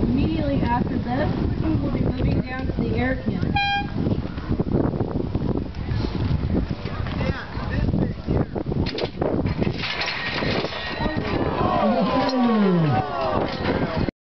Immediately after this, we will be moving down to the air cannon.